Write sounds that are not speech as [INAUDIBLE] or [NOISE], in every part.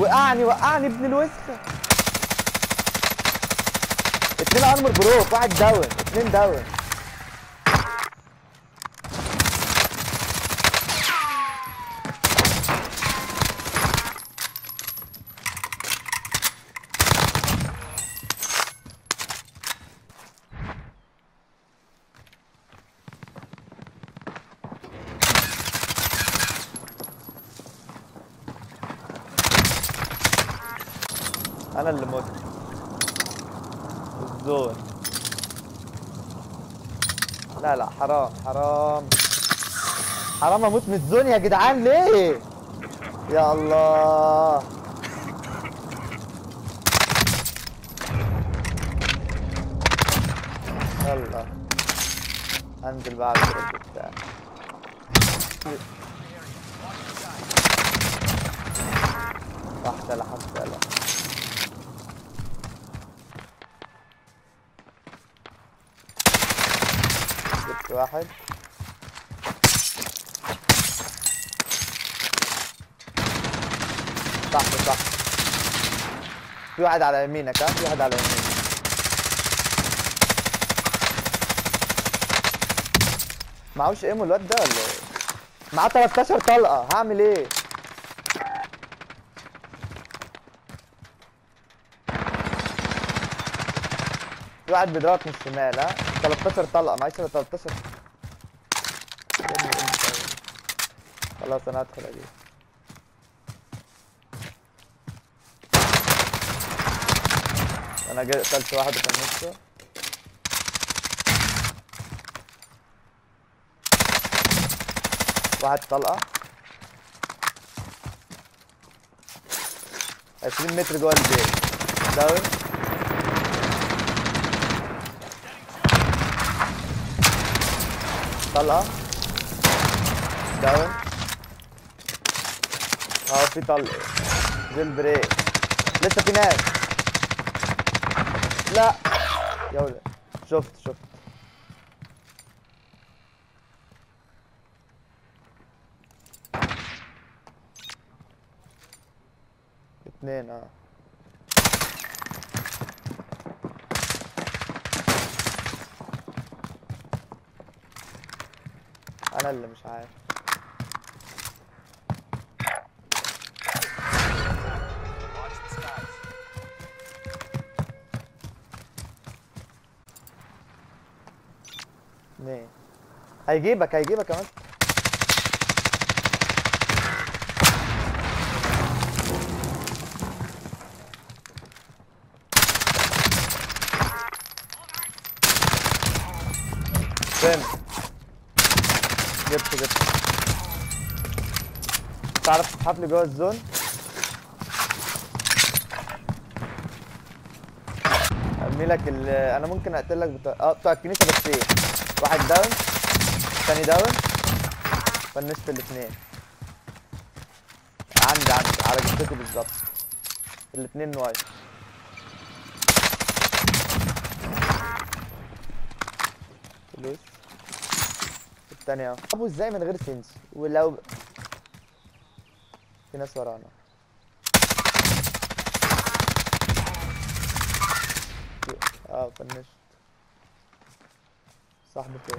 وقعني وقعني ابن الوسخه اتنين armor broke واحد down اتنين down. أنا اللي مت. الزون لا لا حرام حرام. حرام أموت من الزون يا جدعان ليه؟ يا الله. يلا. انزل بقى على الكرة بتاعي واحدة حتى لا جبت واحد. صح صح. في واحد على يمينك ها؟ في واحد على يمينك. معهوش ايمو الواد ده ولا إيه؟ معاه 13 طلقة. هعمل إيه؟ في واحد بيضربك من الشمال ها؟ 13 طلقة معيش الا 13 يا ابني انت. خلاص أنا هدخل أجيب. أنا قتلت واحد وكان نصه واحد طلقة. 20 متر جوه البيت. down. طلقة down آه في طلقة jailbreak لسه في ناس لا يا ولد شفت شفت اتنين آه أنا اللي مش عارف. اتنين هيجيبك هيجيبك كمان فين جبت جبت. تعرف تسحب لي جوه ال zone؟ أرمي لك ال أنا ممكن أقتل لك بتاع آه بتوع الكنيسة بس إيه؟ واحد down تاني down فنشت الاثنين عندي عندي على جثتي بالظبط. الاثنين white. فلوس. الثانية اهو أبو إزاي من غير سنس؟ ولو في ناس ورانا. آه فنشت. صاحبي فين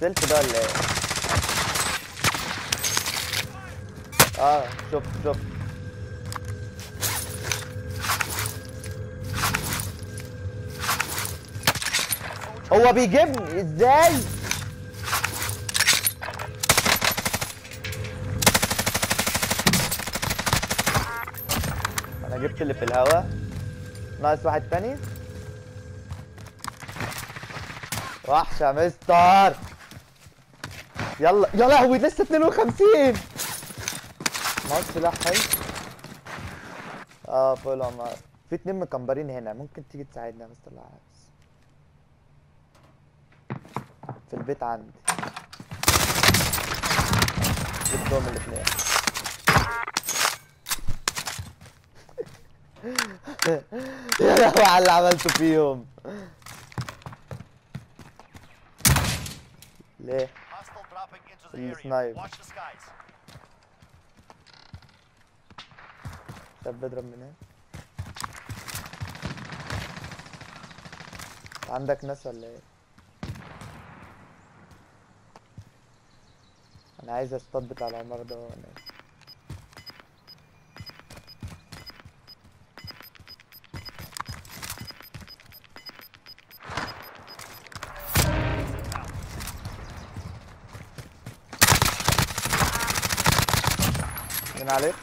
سلف ده ولا إيه آه شفت شفت هو بيجيبني إزاي؟ أنا جبت اللي في الهوا. ناقص واحد تاني. وحش يا مستر. يلا يا لهوي لسه 52 معاك سلاح حلو آه فول عمار في اتنين مكمبرين هنا. ممكن تيجي تساعدنا يا مستر العابس في البيت عندي. جبتهم الاتنين [LAUGHS] يا لهوي على اللي عملته فيهم. ليه. السنايب. شاب بيضرب من هنا. عندك ناس ولا إيه؟ أنا عايز اصطاد بتاع العمار ده ولا إيه؟ من عليك.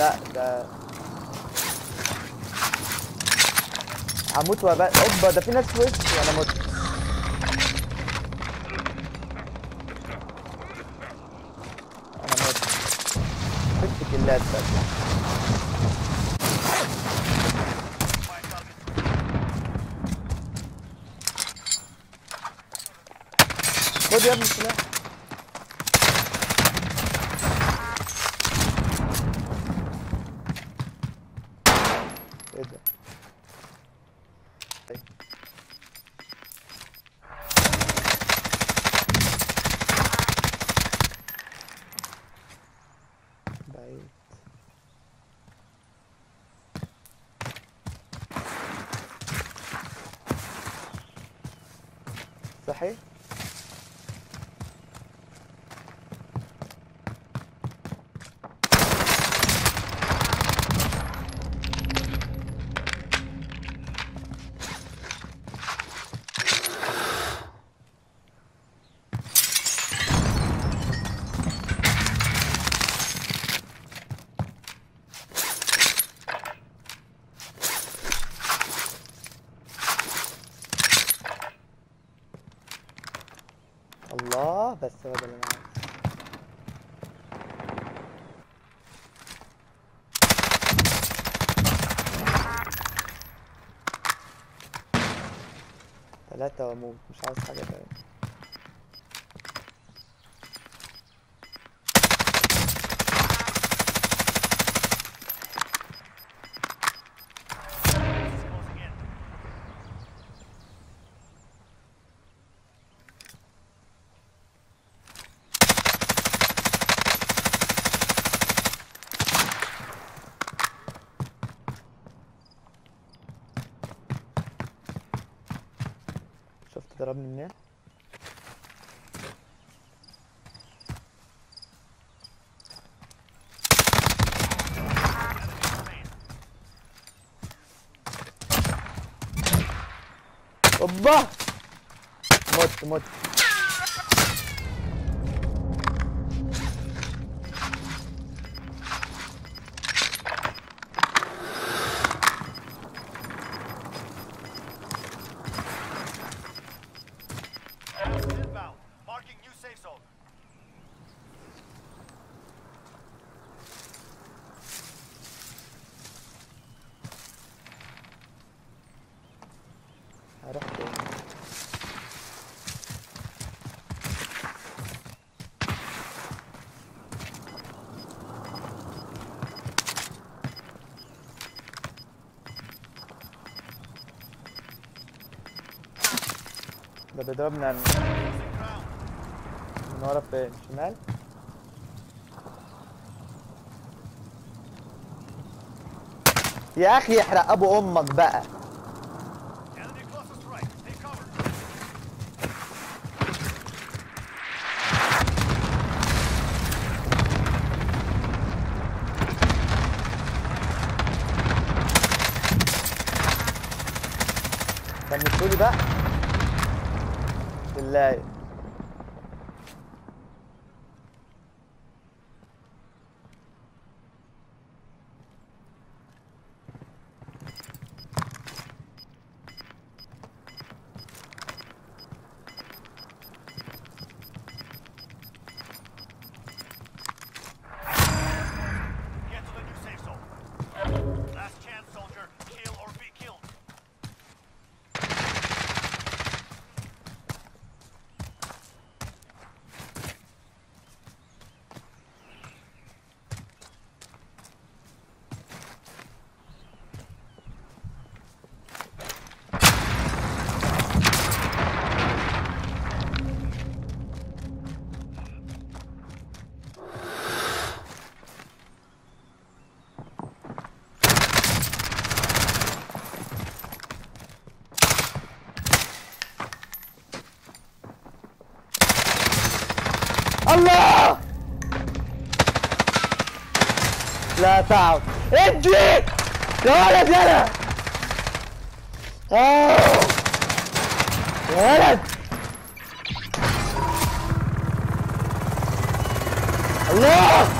لا ده هموت وبقى أوبا ده في ناس وشي وأنا مت أنا مت ست كيلات بس. خد يا ابني السلاح إيه ده طيب. بعيد صحيح؟ ده اللي عايزه. ثلاثة وأموت مش عاوز حاجة تانية. شفت ضربني منين اوبا مت مت ده ground. من ورا فين شمال يا أخي يحرق أبو أمك بقى. كملتولي بقى بالله لا تعب ادي يا ولد يلا آه. يا ولد الله